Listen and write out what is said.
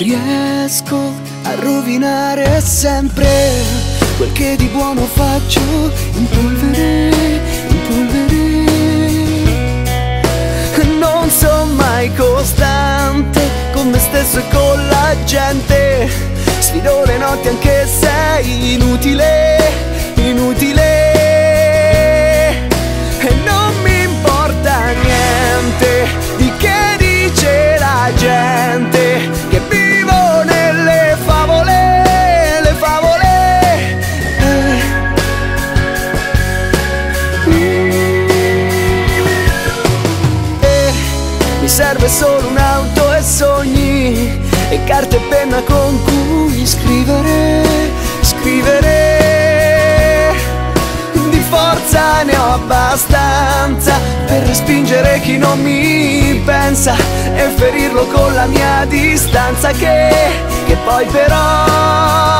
Riesco a rovinare sempre quel che di buono faccio in polvere, in polvere. Non sono mai costante con me stesso e con la gente. Sfido le notti anche se è inutile, serve solo un'auto e sogni e carta e penna con cui scrivere, scrivere. Di forza ne ho abbastanza per respingere chi non mi pensa e ferirlo con la mia distanza che, che poi però